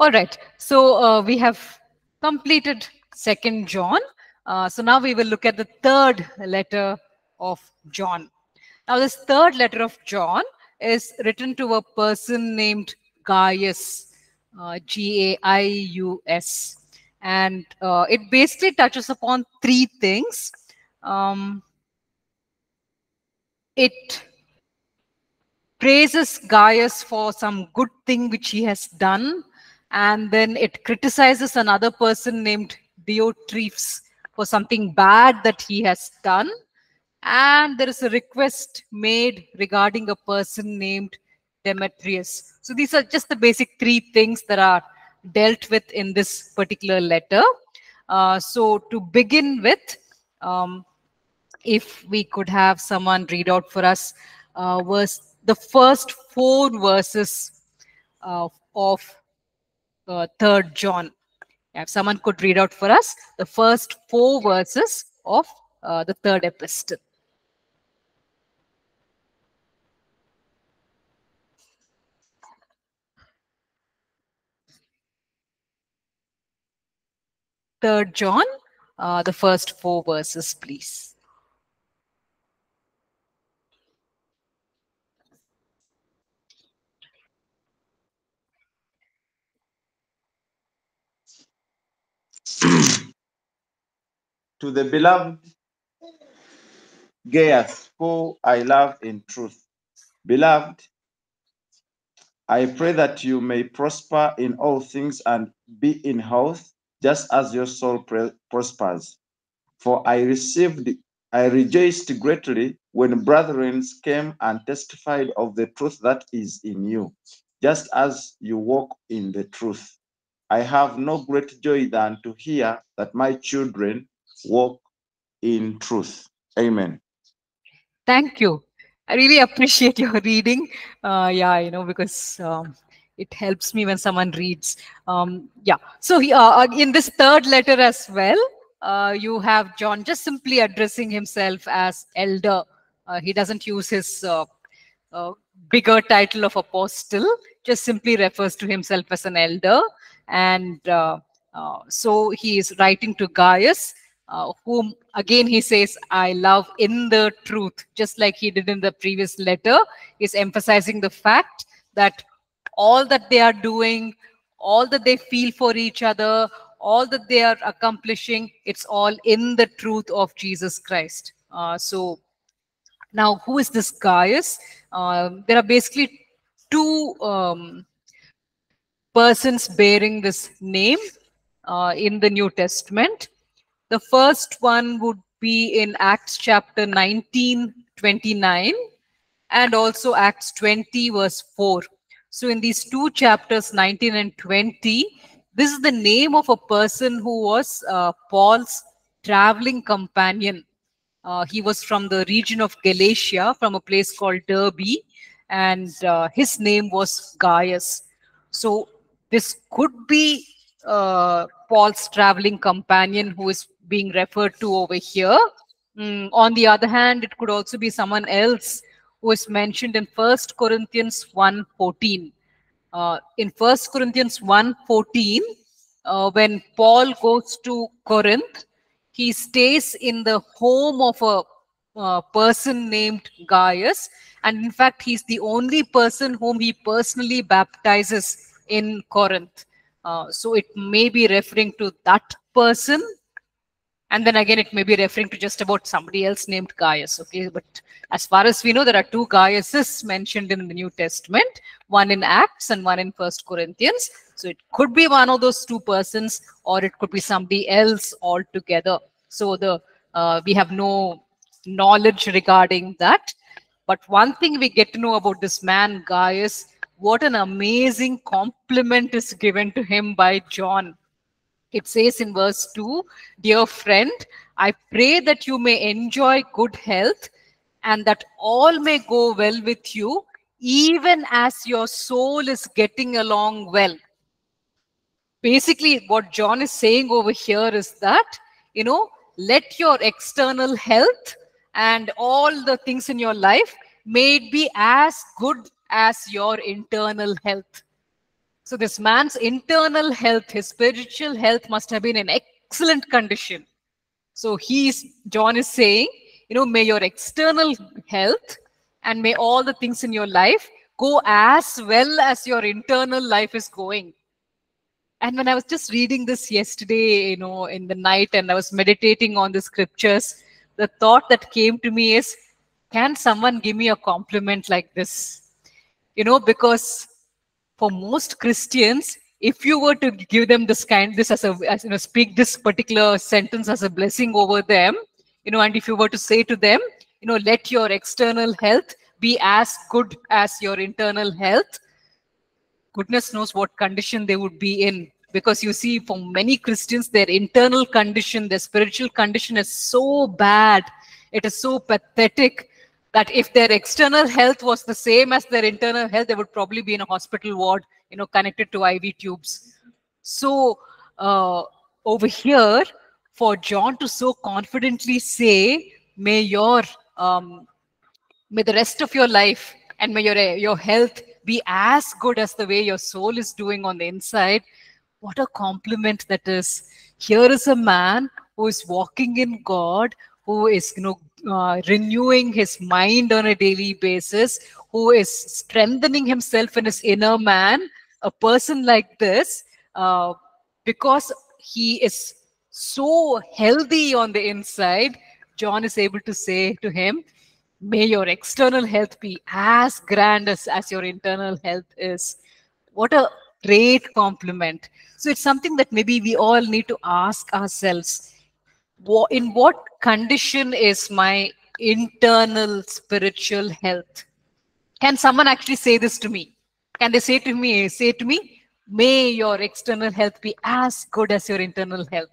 All right. So uh, we have completed Second John. Uh, so now we will look at the third letter of John. Now this third letter of John is written to a person named Gaius, uh, G-A-I-U-S. And uh, it basically touches upon three things. Um, it praises Gaius for some good thing which he has done and then it criticizes another person named Diotrephes for something bad that he has done. And there is a request made regarding a person named Demetrius. So these are just the basic three things that are dealt with in this particular letter. Uh, so to begin with, um, if we could have someone read out for us uh, verse the first four verses uh, of third John. If someone could read out for us the first four verses of uh, the third epistle. Third John, uh, the first four verses, please. To the beloved Gaius, who I love in truth. Beloved, I pray that you may prosper in all things and be in health, just as your soul prospers. For I received, I rejoiced greatly when brethren came and testified of the truth that is in you, just as you walk in the truth. I have no great joy than to hear that my children walk in truth. Amen. Thank you. I really appreciate your reading. Uh, yeah, you know, because um, it helps me when someone reads. Um, yeah. So uh, in this third letter as well, uh, you have John just simply addressing himself as elder. Uh, he doesn't use his uh, uh, bigger title of apostle, just simply refers to himself as an elder. And so he is writing to Gaius, uh, whom again he says, I love in the truth, just like he did in the previous letter, is emphasizing the fact that all that they are doing, all that they feel for each other, all that they are accomplishing, it's all in the truth of Jesus Christ. Uh, so now, who is this Gaius? Uh, there are basically two um, persons bearing this name uh, in the New Testament. The first one would be in Acts chapter 19, 29, and also Acts 20, verse 4. So in these two chapters, 19 and 20, this is the name of a person who was uh, Paul's traveling companion. Uh, he was from the region of Galatia, from a place called Derbe, and uh, his name was Gaius. So this could be uh, Paul's traveling companion who is being referred to over here. Mm, on the other hand, it could also be someone else who is mentioned in First Corinthians 1.14. Uh, in First Corinthians 1.14, uh, when Paul goes to Corinth, he stays in the home of a uh, person named Gaius. And in fact, he's the only person whom he personally baptizes in Corinth. Uh, so it may be referring to that person and then again, it may be referring to just about somebody else named Gaius. Okay, but as far as we know, there are two Gaiuses mentioned in the New Testament, one in Acts and one in First Corinthians. So it could be one of those two persons, or it could be somebody else altogether. So the uh, we have no knowledge regarding that. But one thing we get to know about this man Gaius, what an amazing compliment is given to him by John it says in verse 2 Dear friend, I pray that you may enjoy good health and that all may go well with you, even as your soul is getting along well. Basically, what John is saying over here is that, you know, let your external health and all the things in your life may be as good as your internal health. So this man's internal health, his spiritual health must have been in excellent condition. So he's John is saying, you know, may your external health and may all the things in your life go as well as your internal life is going. And when I was just reading this yesterday, you know, in the night, and I was meditating on the scriptures, the thought that came to me is, can someone give me a compliment like this? You know, because for most Christians, if you were to give them this kind, this as a, as, you know, speak this particular sentence as a blessing over them, you know, and if you were to say to them, you know, let your external health be as good as your internal health, goodness knows what condition they would be in. Because you see, for many Christians, their internal condition, their spiritual condition is so bad, it is so pathetic that if their external health was the same as their internal health, they would probably be in a hospital ward, you know, connected to IV tubes. So uh, over here, for John to so confidently say, "May your um, may the rest of your life and may your your health be as good as the way your soul is doing on the inside," what a compliment that is. Here is a man who is walking in God, who is you know uh, renewing his mind on a daily basis, who is strengthening himself in his inner man, a person like this, uh, because he is so healthy on the inside, John is able to say to him, May your external health be as grand as, as your internal health is. What a great compliment. So it's something that maybe we all need to ask ourselves in what condition is my internal spiritual health? Can someone actually say this to me? Can they say to me, say to me, may your external health be as good as your internal health?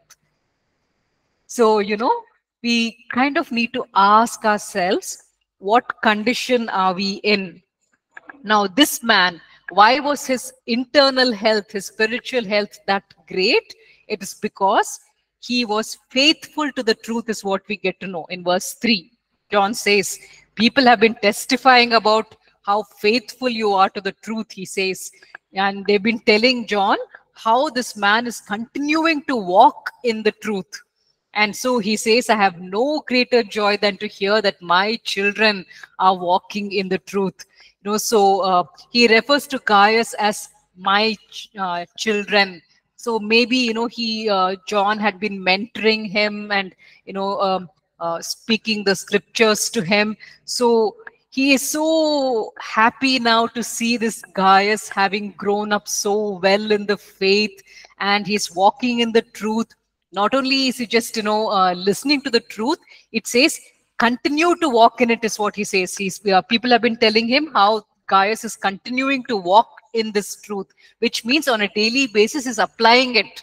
So, you know, we kind of need to ask ourselves, what condition are we in? Now, this man, why was his internal health, his spiritual health that great? It is because he was faithful to the truth is what we get to know in verse 3 john says people have been testifying about how faithful you are to the truth he says. And they've been telling john how this man is continuing to walk in the truth. And so he says i have no greater joy than to hear that my children are walking in the truth. You know so uh, he refers to gaius as my ch uh, children so maybe you know he uh, john had been mentoring him and you know um, uh, speaking the scriptures to him. So he is so happy now to see this gaius having grown up so well in the faith and he's walking in the truth. Not only is he just you know uh, listening to the truth it says continue to walk in it is what he says. He's uh, people have been telling him how gaius is continuing to walk in this truth, which means on a daily basis is applying it.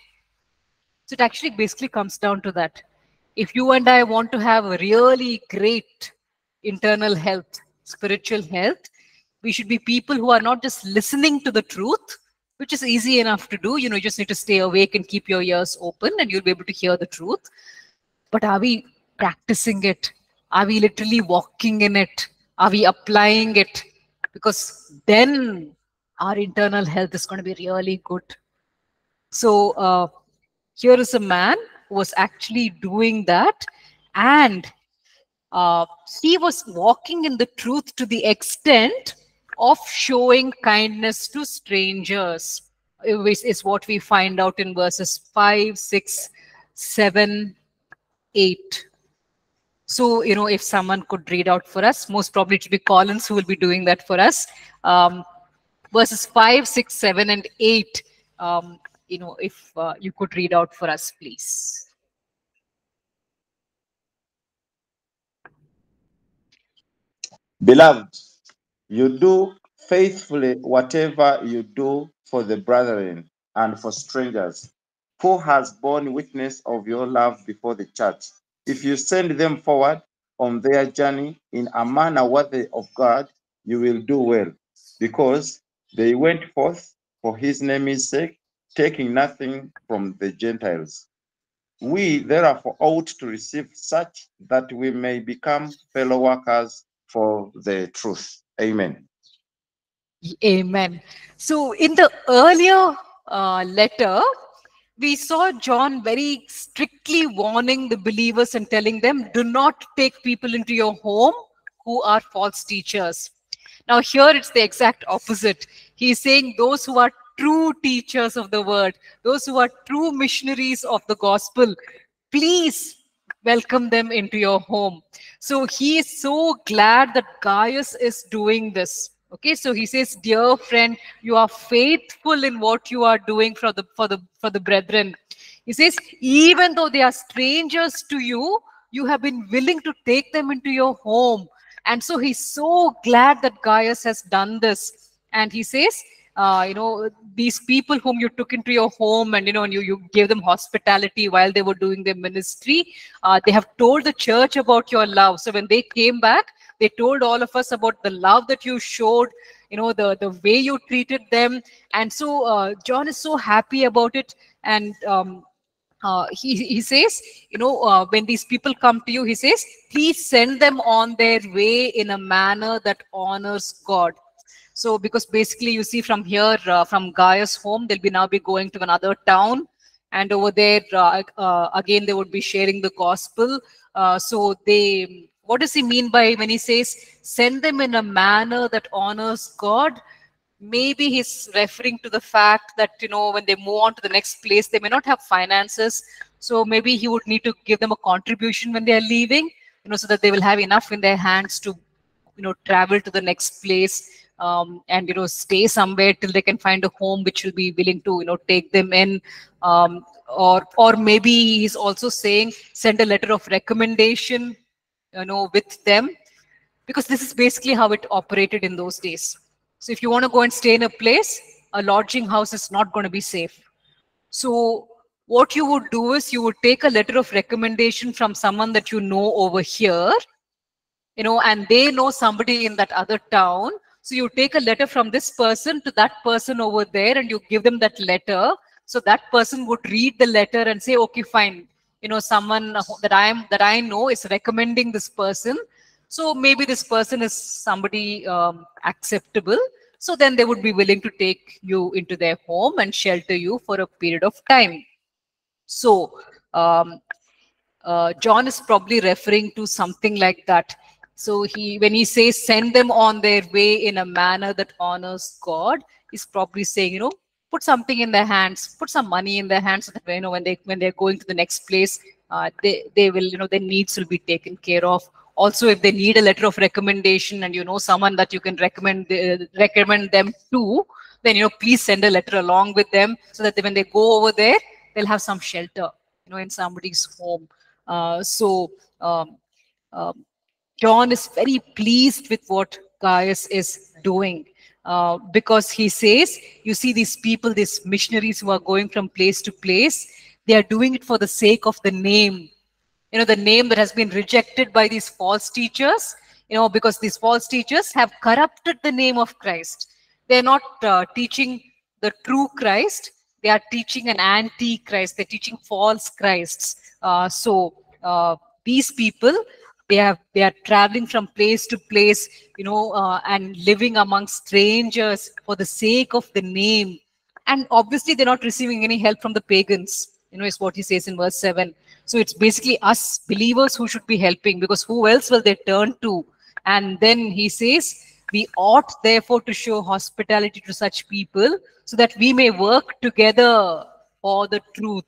So it actually basically comes down to that. If you and I want to have a really great internal health, spiritual health, we should be people who are not just listening to the truth, which is easy enough to do. You know, you just need to stay awake and keep your ears open and you'll be able to hear the truth. But are we practicing it? Are we literally walking in it? Are we applying it? Because then our internal health is going to be really good. So uh, here is a man who was actually doing that and uh, he was walking in the truth to the extent of showing kindness to strangers which is what we find out in verses 5 6 7 8 so you know if someone could read out for us most probably it will be collins who will be doing that for us um, verses 5, 6, 7, and 8. Um, you know, if uh, you could read out for us, please. Beloved, you do faithfully whatever you do for the brethren and for strangers, who has borne witness of your love before the church. If you send them forward on their journey in a manner worthy of God, you will do well, because they went forth for his name's sake, taking nothing from the Gentiles. We therefore ought to receive such that we may become fellow workers for the truth. Amen. Amen. So, in the earlier uh, letter, we saw John very strictly warning the believers and telling them, do not take people into your home who are false teachers. Now, here it's the exact opposite. He's saying those who are true teachers of the word, those who are true missionaries of the gospel, please welcome them into your home. So he is so glad that Gaius is doing this. Okay, so he says, dear friend, you are faithful in what you are doing for the for the for the brethren. He says, even though they are strangers to you, you have been willing to take them into your home. And so he's so glad that Gaius has done this. And he says, uh, you know, these people whom you took into your home and, you know, and you, you gave them hospitality while they were doing their ministry, uh, they have told the church about your love. So when they came back, they told all of us about the love that you showed, you know, the, the way you treated them. And so uh, John is so happy about it. And um, uh, he, he says, you know, uh, when these people come to you, he says, please send them on their way in a manner that honors God. So because basically you see from here, uh, from Gaius' home, they'll be now be going to another town. And over there, uh, uh, again, they would be sharing the gospel. Uh, so they, what does he mean by when he says, send them in a manner that honors God? Maybe he's referring to the fact that, you know, when they move on to the next place, they may not have finances. So maybe he would need to give them a contribution when they are leaving, you know, so that they will have enough in their hands to, you know, travel to the next place um, and you know stay somewhere till they can find a home which will be willing to you know take them in. Um, or or maybe he's also saying send a letter of recommendation you know with them. Because this is basically how it operated in those days. So if you want to go and stay in a place a lodging house is not going to be safe. So what you would do is you would take a letter of recommendation from someone that you know over here you know and they know somebody in that other town so you take a letter from this person to that person over there and you give them that letter. So that person would read the letter and say, okay, fine. You know, someone that I am that I know is recommending this person. So maybe this person is somebody um, acceptable. So then they would be willing to take you into their home and shelter you for a period of time. So um, uh, John is probably referring to something like that. So he, when he says send them on their way in a manner that honors God, he's probably saying, you know, put something in their hands, put some money in their hands, so that you know when they when they're going to the next place, uh, they they will you know their needs will be taken care of. Also, if they need a letter of recommendation and you know someone that you can recommend uh, recommend them to, then you know please send a letter along with them so that they, when they go over there, they'll have some shelter, you know, in somebody's home. Uh, so. Um, um, John is very pleased with what Gaius is doing uh, because he says, you see these people, these missionaries who are going from place to place, they are doing it for the sake of the name. You know, the name that has been rejected by these false teachers, you know, because these false teachers have corrupted the name of Christ. They're not uh, teaching the true Christ, they are teaching an anti-Christ, they're teaching false Christs. Uh, so uh, these people they have they are traveling from place to place you know uh, and living among strangers for the sake of the name. And obviously they're not receiving any help from the pagans you know is what he says in verse 7 so it's basically us believers who should be helping because who else will they turn to? And then he says we ought therefore to show hospitality to such people so that we may work together for the truth.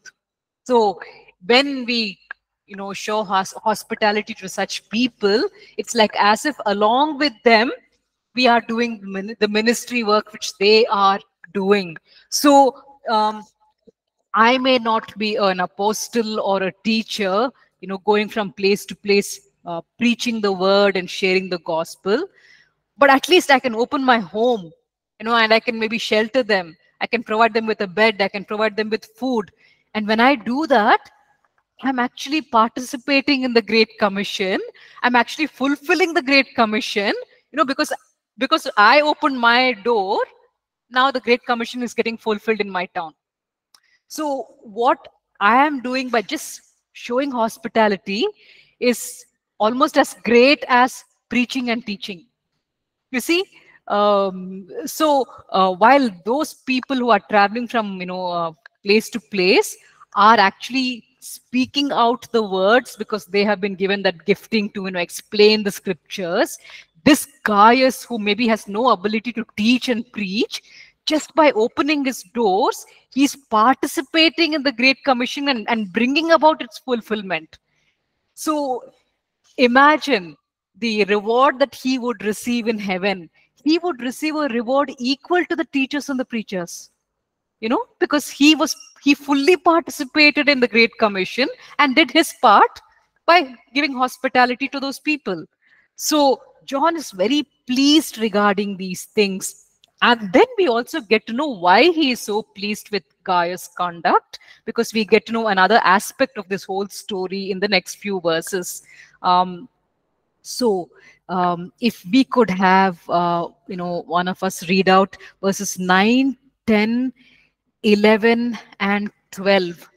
So when we you know show hos- hospitality to such people it's like as if along with them we are doing the ministry work which they are doing. So um, i may not be an apostle or a teacher you know going from place to place uh, preaching the word and sharing the gospel but at least i can open my home you know and i can maybe shelter them. I can provide them with a bed i can provide them with food. And when i do that I'm actually participating in the Great Commission. I'm actually fulfilling the Great Commission, you know, because because I opened my door, now the Great Commission is getting fulfilled in my town. So what I am doing by just showing hospitality is almost as great as preaching and teaching. You see, Um, so uh, while those people who are traveling from you know uh, place to place are actually speaking out the words because they have been given that gifting to you know explain the scriptures. This gaius who maybe has no ability to teach and preach. Just by opening his doors he's participating in the great commission and, and bringing about its fulfillment. So imagine the reward that he would receive in heaven. He would receive a reward equal to the teachers and the preachers you know because he was he fully participated in the great commission and did his part by giving hospitality to those people so john is very pleased regarding these things and then we also get to know why he is so pleased with Gaius' conduct, because we get to know another aspect of this whole story in the next few verses. Um, so, um, if we could have, uh, you know, one of us read out verses 9, 10, 11, and 12.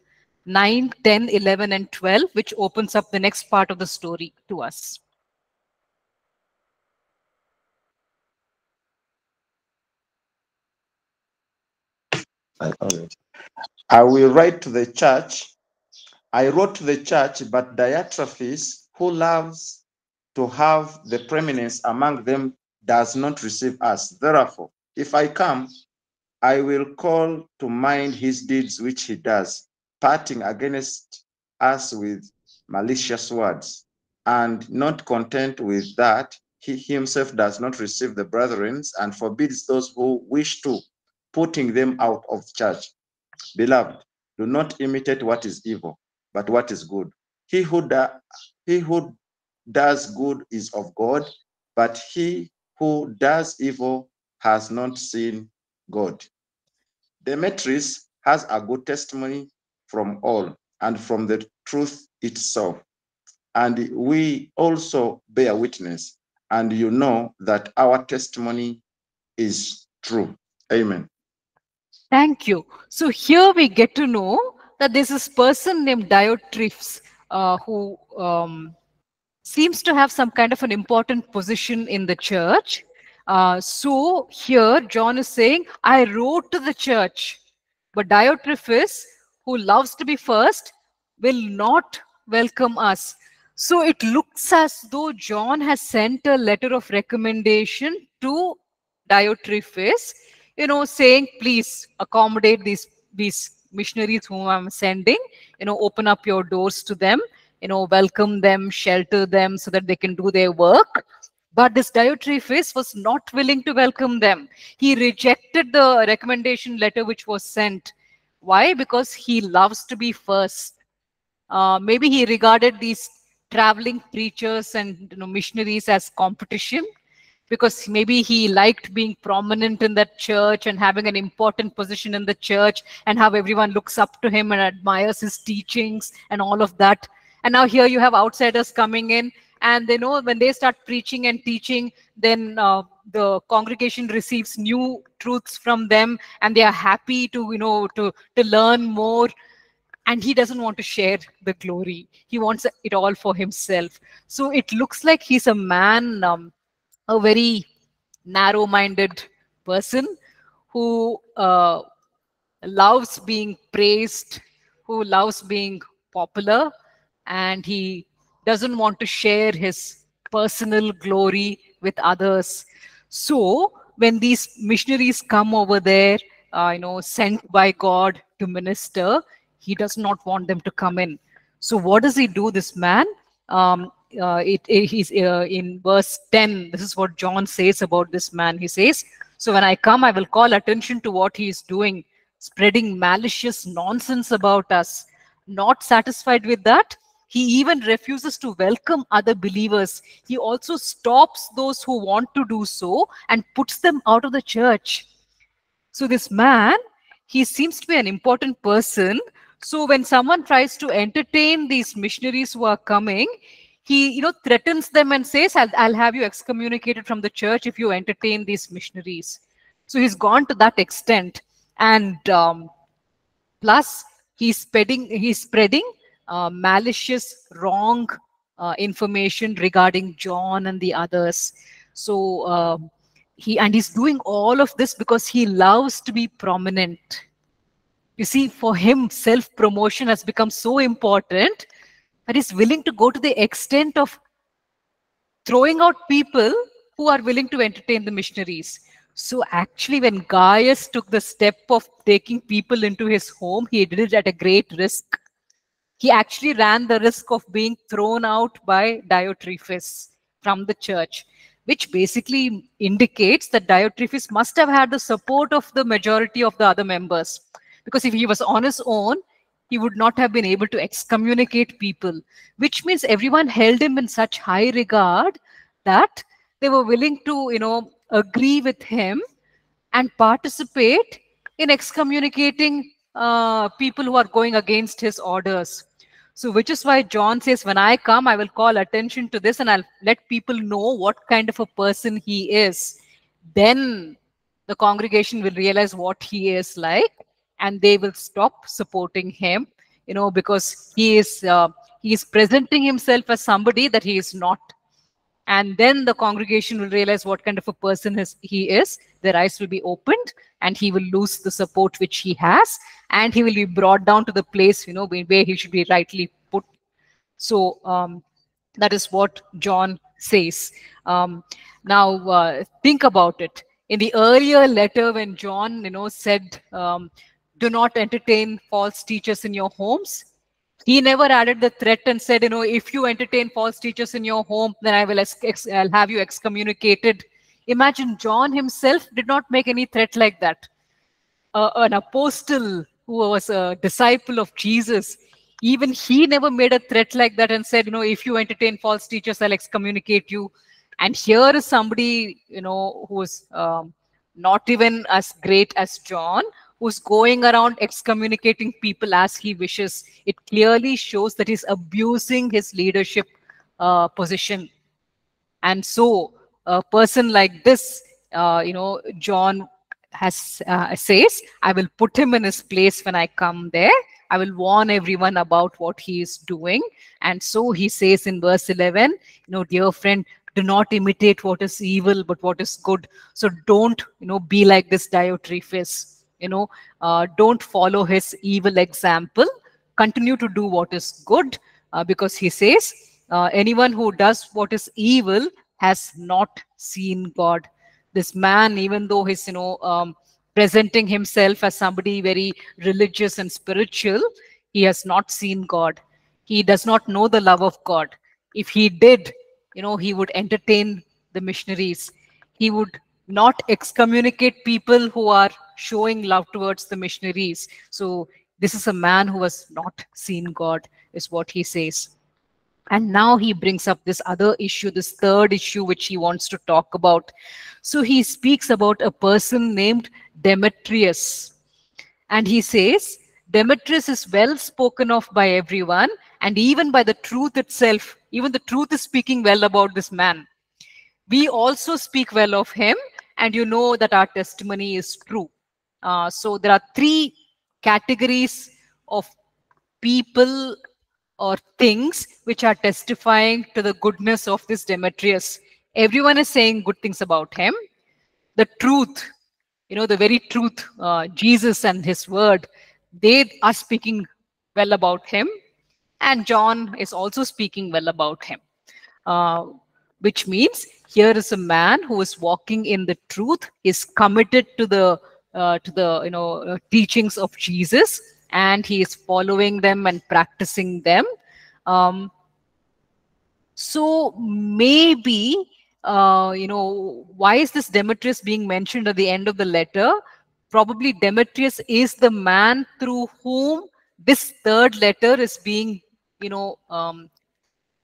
9, 10, 11, and 12, which opens up the next part of the story to us. I will write to the church. I wrote to the church, but Diotrephes, who loves to have the preeminence among them, does not receive us. Therefore, if I come, I will call to mind his deeds which he does, parting against us with malicious words. And not content with that, he himself does not receive the brethren and forbids those who wish to, putting them out of church. Beloved, do not imitate what is evil, but what is good. He who, da- he who does good is of God, but he who does evil has not seen God. Demetrius has a good testimony from all and from the truth itself. And we also bear witness, and you know that our testimony is true. Amen. Thank you. So here we get to know that there's this person named Diotrephes uh, who um, seems to have some kind of an important position in the church. Uh, so here John is saying, I wrote to the church, but Diotrephes, who loves to be first, will not welcome us. So it looks as though John has sent a letter of recommendation to Diotrephes you know, saying, please accommodate these, these missionaries whom I'm sending, you know, open up your doors to them, you know, welcome them, shelter them so that they can do their work. But this Diotrephes was not willing to welcome them. He rejected the recommendation letter which was sent. Why? Because he loves to be first. Uh, maybe he regarded these traveling preachers and you know, missionaries as competition because maybe he liked being prominent in that church and having an important position in the church and how everyone looks up to him and admires his teachings and all of that and now here you have outsiders coming in and they know when they start preaching and teaching then uh, the congregation receives new truths from them and they are happy to you know to to learn more. And he doesn't want to share the glory. He wants it all for himself. So it looks like he's a man um, a very narrow minded person who uh, loves being praised, who loves being popular, and he doesn't want to share his personal glory with others. So, when these missionaries come over there, uh, you know, sent by God to minister, he does not want them to come in. So, what does he do, this man? Um, uh, it, it, he's uh, in verse 10 this is what john says about this man he says so when i come i will call attention to what he is doing spreading malicious nonsense about us not satisfied with that he even refuses to welcome other believers. He also stops those who want to do so and puts them out of the church. So this man he seems to be an important person. So when someone tries to entertain these missionaries who are coming he you know threatens them and says I'll, I'll have you excommunicated from the church if you entertain these missionaries. So he's gone to that extent. And um, plus he's spreading he's spreading uh, malicious wrong uh, information regarding john and the others. So uh, he and he's doing all of this because he loves to be prominent. You see for him self promotion has become so important that he's willing to go to the extent of throwing out people who are willing to entertain the missionaries. So actually when gaius took the step of taking people into his home he did it at a great risk he actually ran the risk of being thrown out by diotrephes from the church which basically indicates that Diotrephes must have had the support of the majority of the other members. Because if he was on his own, he would not have been able to excommunicate people, which means everyone held him in such high regard that they were willing to, you know, agree with him and participate in excommunicating uh, people who are going against his orders. So, which is why John says, when I come, I will call attention to this and I'll let people know what kind of a person he is. Then the congregation will realize what he is like and they will stop supporting him, you know, because he is, uh, he is presenting himself as somebody that he is not. And then the congregation will realize what kind of a person his, he is. Their eyes will be opened and he will lose the support which he has. And he will be brought down to the place you know where he should be rightly put. So um, that is what john says. Um, now uh, think about it. In the earlier letter when john you know said um, do not entertain false teachers in your homes he never added the threat and said you know if you entertain false teachers in your home then i will I'll have you excommunicated imagine john himself did not make any threat like that uh, an apostle who was a disciple of Jesus, even he never made a threat like that and said, you know, if you entertain false teachers, I'll excommunicate you. And here is somebody, you know, who's um, not even as great as John, who's going around excommunicating people as he wishes. It clearly shows that he's abusing his leadership uh, position. And so, a person like this, uh, you know, John has uh, says, I will put him in his place when I come there. I will warn everyone about what he is doing. And so he says in verse 11, you know, dear friend, do not imitate what is evil, but what is good. So don't, you know, be like this Diotrephes. You know, uh, don't follow his evil example. Continue to do what is good, uh, because he says, uh, anyone who does what is evil has not seen God this man, even though he's, you know, um, presenting himself as somebody very religious and spiritual, he has not seen God. He does not know the love of God. If he did, you know, he would entertain the missionaries. He would not excommunicate people who are showing love towards the missionaries. So this is a man who has not seen God, is what he says. And now he brings up this other issue, this third issue, which he wants to talk about. So he speaks about a person named Demetrius. And he says, Demetrius is well spoken of by everyone, and even by the truth itself. Even the truth is speaking well about this man. We also speak well of him, and you know that our testimony is true. Uh, so there are three categories of people or things which are testifying to the goodness of this Demetrius. Everyone is saying good things about him. The truth, you know, the very truth, uh, Jesus and his word, they are speaking well about him. And John is also speaking well about him. Uh, which means here is a man who is walking in the truth, is committed to the uh, to the you know uh, teachings of Jesus, and he is following them and practicing them. Um, so maybe, uh, you know, why is this Demetrius being mentioned at the end of the letter? Probably Demetrius is the man through whom this third letter is being, you know, um,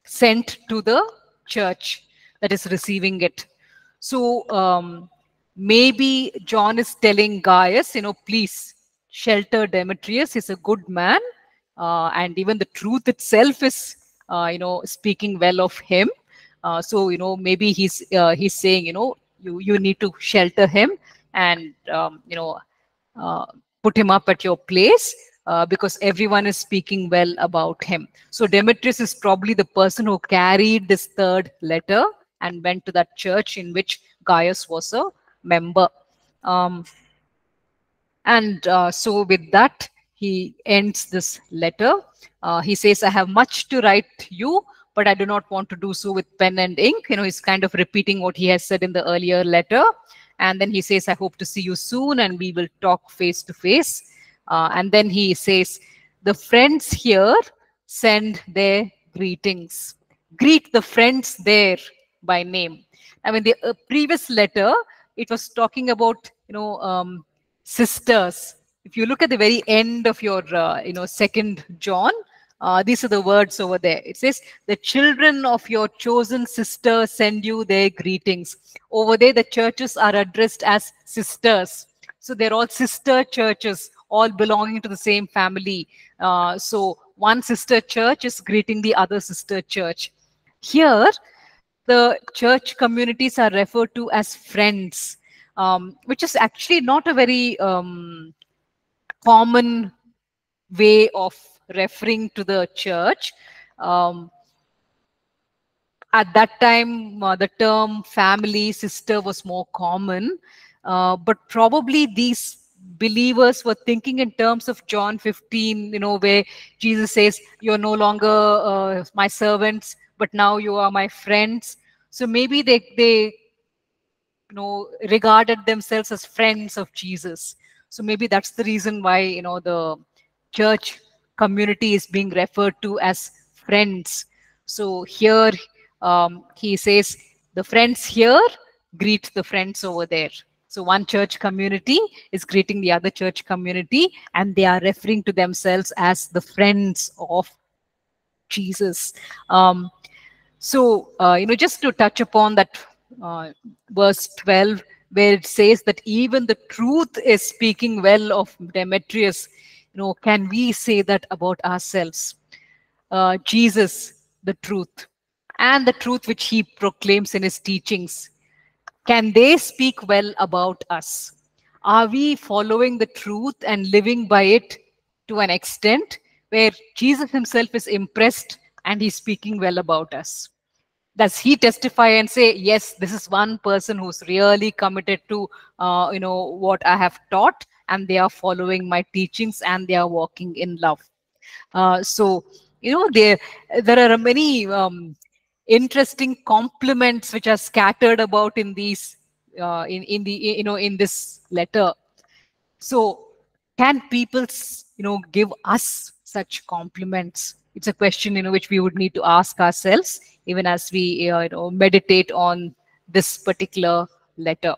sent to the church that is receiving it. So um, maybe John is telling Gaius, you know, please shelter Demetrius. He's a good man. Uh, and even the truth itself is, uh, you know, speaking well of him. Uh, so, you know, maybe he's he's saying, you know, you, you need to shelter him and, um, you know, put him up at your place uh, because everyone is speaking well about him. So Demetrius is probably the person who carried this third letter and went to that church in which Gaius was a member. Um, and uh, so, with that, he ends this letter. Uh, he says, I have much to write you, but I do not want to do so with pen and ink. You know, he's kind of repeating what he has said in the earlier letter. And then he says, I hope to see you soon and we will talk face to face. Uh, and then he says, The friends here send their greetings. Greet the friends there by name. I mean, the uh, previous letter, it was talking about, you know, um, sisters. If you look at the very end of your, uh, you know, second John, uh, these are the words over there. It says, the children of your chosen sister send you their greetings. Over there, the churches are addressed as sisters. So they're all sister churches, all belonging to the same family. Uh, so one sister church is greeting the other sister church. Here, the church communities are referred to as friends, um, which is actually not a very um, common way of referring to the church. Um, at that time, uh, the term family, sister was more common, uh, but probably these believers were thinking in terms of John 15, you know, where Jesus says, You're no longer uh, my servants, but now you are my friends. So maybe they, they you know, regarded themselves as friends of Jesus. So maybe that's the reason why, you know, the church community is being referred to as friends. So here um, he says, the friends here greet the friends over there. So one church community is greeting the other church community, and they are referring to themselves as the friends of Jesus. Um, so, uh, you know, just to touch upon that uh, verse 12, where it says that even the truth is speaking well of Demetrius, you know, can we say that about ourselves? Uh, Jesus, the truth, and the truth which he proclaims in his teachings, can they speak well about us? Are we following the truth and living by it to an extent where Jesus himself is impressed and he's speaking well about us? Does he testify and say, yes, this is one person who's really committed to, uh, you know, what I have taught and they are following my teachings and they are walking in love. Uh, so, you know, there, there are many um, interesting compliments which are scattered about in these, uh, in, in the, you know, in this letter. So can people, you know, give us such compliments? It's a question, you know, which we would need to ask ourselves even as we, you know, meditate on this particular letter.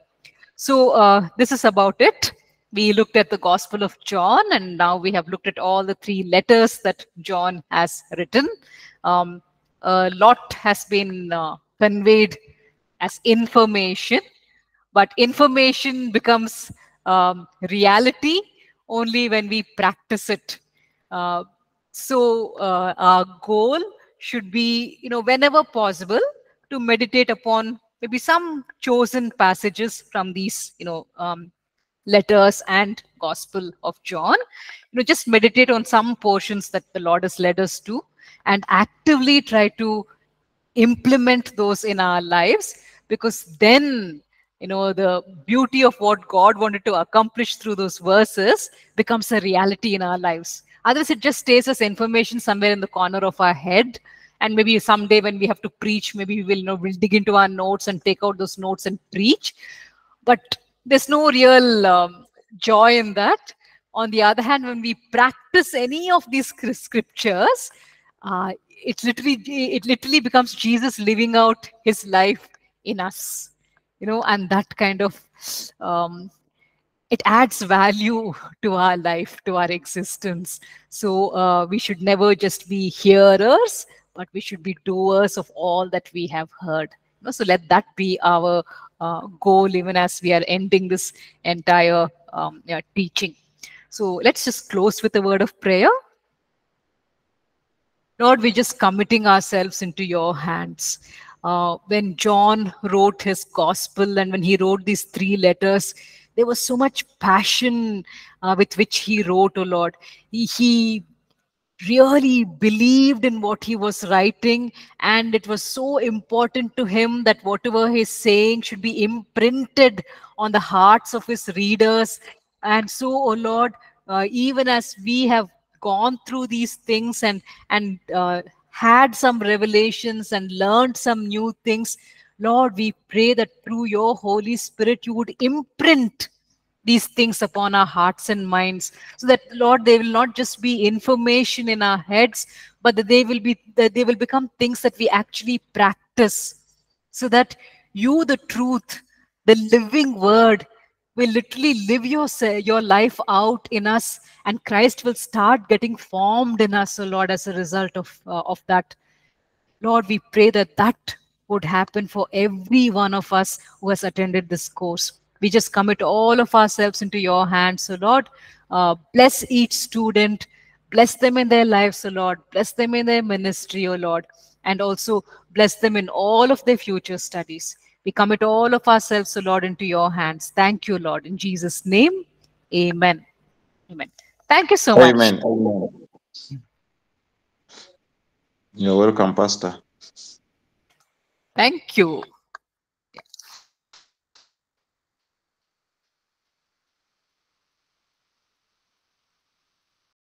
So uh, this is about it we looked at the Gospel of John, and now we have looked at all the three letters that John has written. Um, a lot has been uh, conveyed as information, but information becomes um, reality only when we practice it. Uh, so uh, our goal should be, you know, whenever possible, to meditate upon maybe some chosen passages from these, you know, um, letters and gospel of john. You know just meditate on some portions that the lord has led us to and actively try to implement those in our lives because then you know the beauty of what god wanted to accomplish through those verses becomes a reality in our lives otherwise it just stays as information somewhere in the corner of our head and maybe someday when we have to preach maybe we will you know we'll dig into our notes and take out those notes and preach but there's no real um, joy in that. On the other hand, when we practice any of these scriptures, uh, it literally it literally becomes Jesus living out His life in us, you know, and that kind of um, it adds value to our life, to our existence. So uh, we should never just be hearers, but we should be doers of all that we have heard. So let that be our uh, goal even as we are ending this entire um, yeah, teaching. So let's just close with a word of prayer. Lord, we're just committing ourselves into your hands. Uh, when John wrote his gospel and when he wrote these three letters, there was so much passion uh, with which he wrote, oh Lord. He, he really believed in what he was writing and it was so important to him that whatever he's saying should be imprinted on the hearts of his readers and so oh lord uh, even as we have gone through these things and and uh, had some revelations and learned some new things lord we pray that through your holy spirit you would imprint these things upon our hearts and minds so that lord they will not just be information in our heads but that they will be that they will become things that we actually practice so that you the truth the living word will literally live your your life out in us and christ will start getting formed in us oh lord as a result of uh, of that. Lord we pray that that would happen for every one of us who has attended this course we just commit all of ourselves into your hands. So, Lord, uh, bless each student, bless them in their lives, so Lord, bless them in their ministry, O Lord, and also bless them in all of their future studies. We commit all of ourselves, so Lord, into your hands. Thank you, Lord. In Jesus' name, amen. Amen. Thank you so much. Amen. You're welcome, Pastor. Thank you.